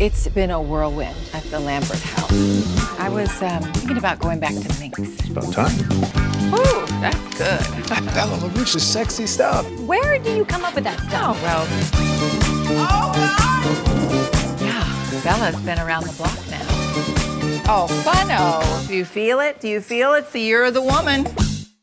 It's been a whirlwind at the Lambert house. I was um, thinking about going back to Minx. It's about time. Ooh, that's good. Bella LaRouche is sexy stuff. Where do you come up with that stuff? Oh, well. Yeah, Bella's been around the block now. Oh, funno. Do you feel it? Do you feel it's the year of the woman?